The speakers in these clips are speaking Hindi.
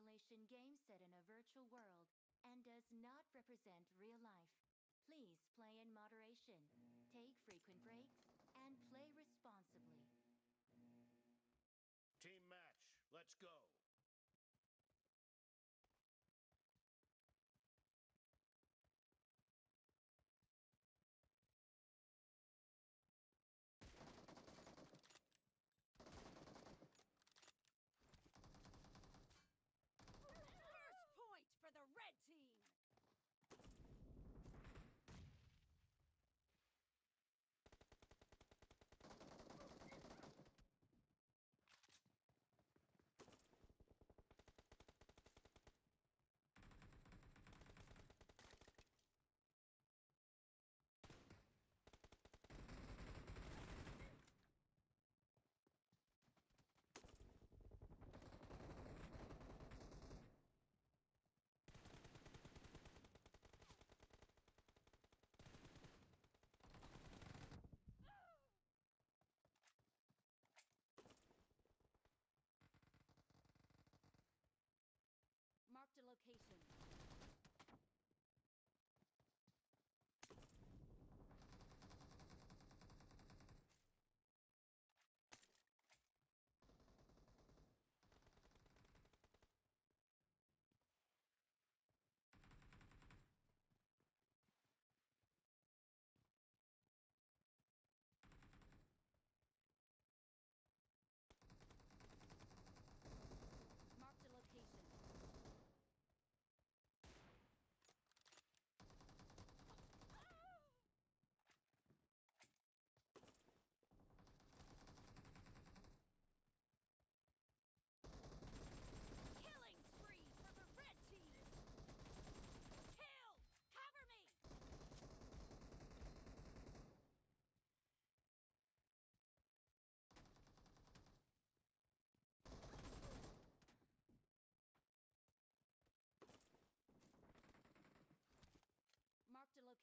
simulation game set in a virtual world and does not represent real life. Please play in moderation, take frequent breaks, and play responsibly. Team match, let's go.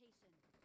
location.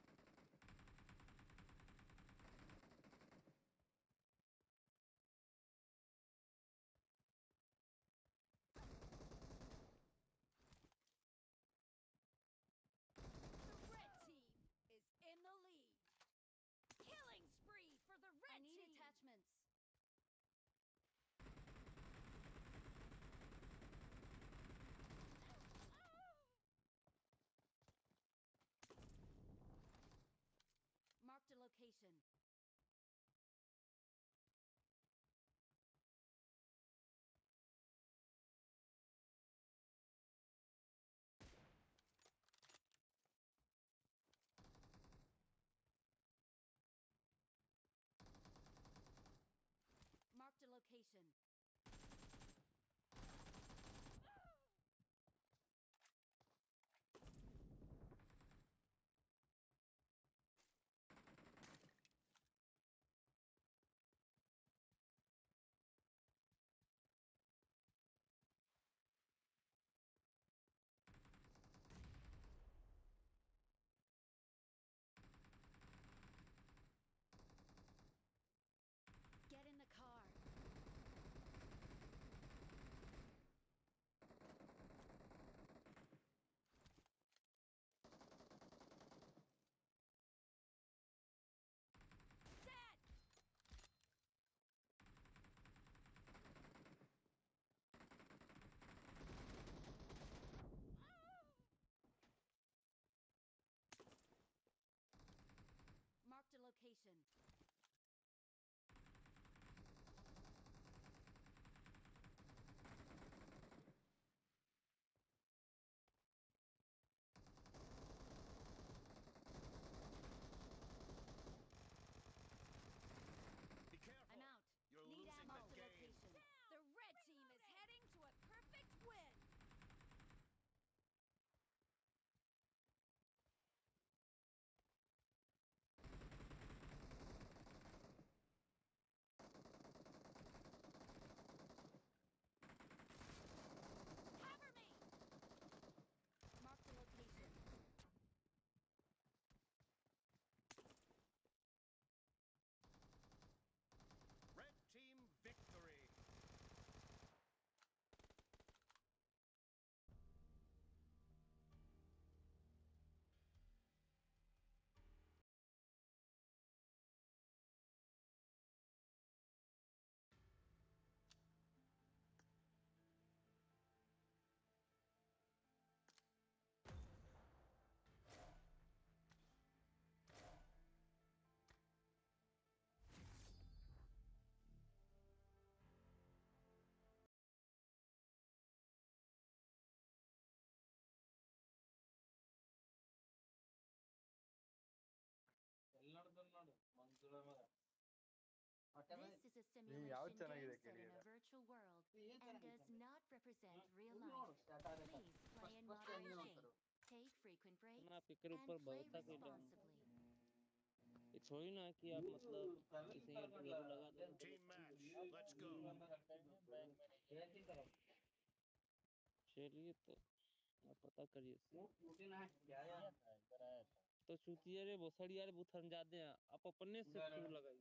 station. Marked a location. location. world ಏನ್ and ಚೆನ್ನಾಗಿದೆ does not represent हाँ, real वो life. ನೋಡು ಸ್ಟಾರ್ಟ್ ಆದ್ರೆ Please play in first first ಹೆಂಗೆ moderation, ನೋಡ್ತಾರೆ take frequent breaks, ना फिक्र and ऊपर play बहुत था कोई डाउन responsibly. ये थोड़ी ना कि आप मतलब किसी एक को लगा दो Team match. Let's go. चलिए तो आप पता करिए इससे। प्रोटीन है क्या यार तो चूतिया रे भोसड़ी यार बुथन जाते हैं आप अपने से उधर- क्यों लगाइए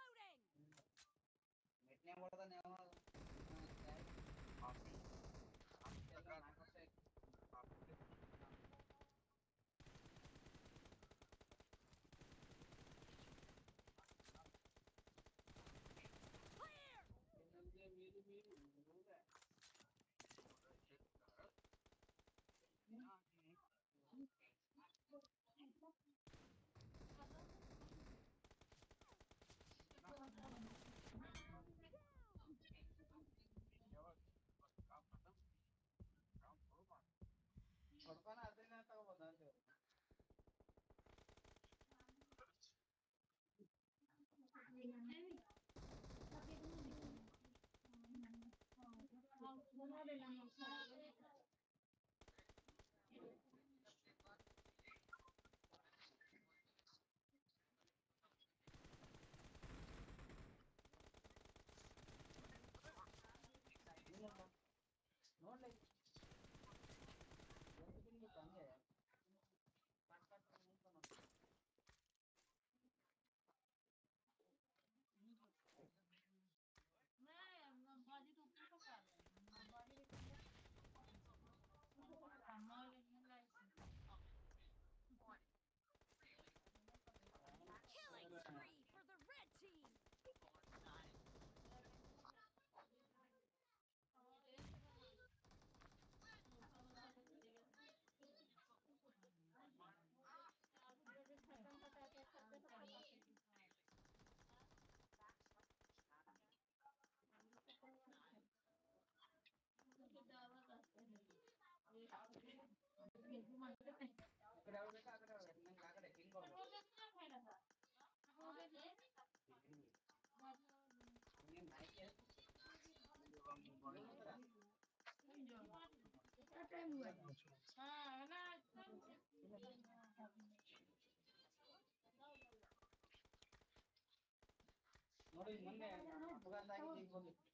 ನೋಡಿ ಮೊನ್ನೆ ಅಪಘಾತ ಆಗಿ ಹಿಂಗ್ ಹೋಗಿತ್ತು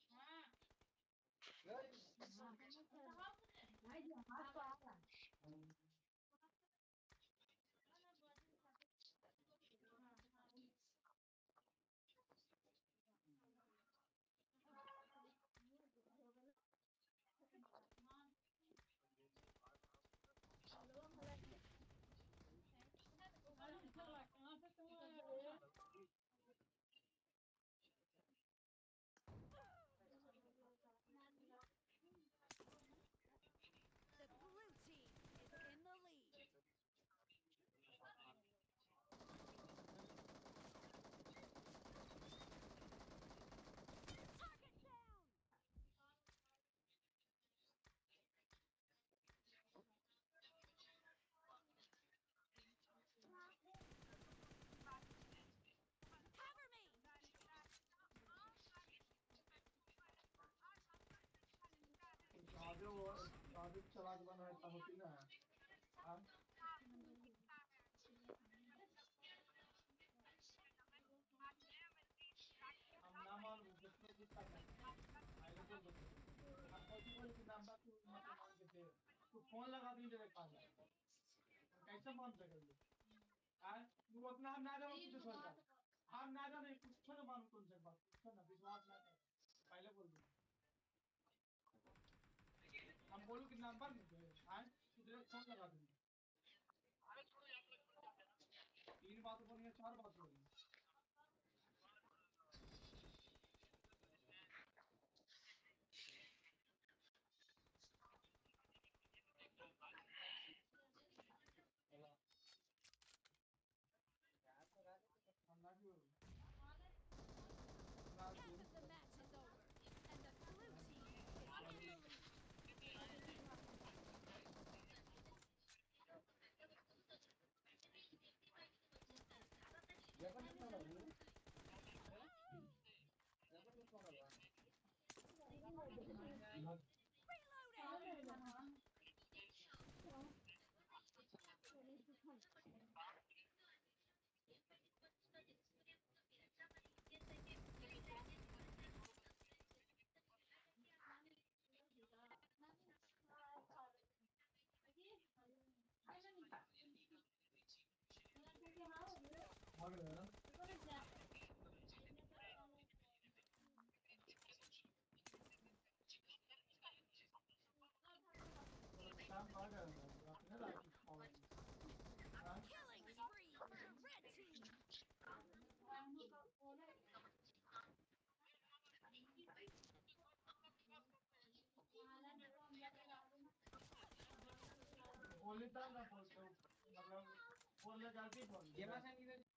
फ़ोन लगा दी तेरे पास कैसे सकेंगे हाँ तू अपना हम ना जाओ कुछ छोड़ कर हम ना जाओ नहीं कुछ छोड़ मान तुमसे, बात कुछ ना, विश्वास ना कर। पहले बोल दो। हम बोलो कि नंबर दे हाँ इधर फ़ोन लगा दूँगी। तीन बात बोली है चार बात बोली Killing spree for the red team. बोली था ना बोलते हो, मतलब बोलने गलती बोल दी।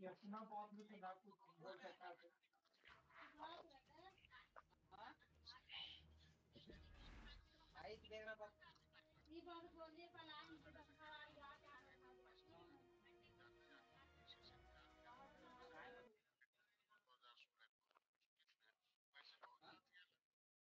ये अपना बहुत में ना कुछ बोल सकता आई देख रहा था।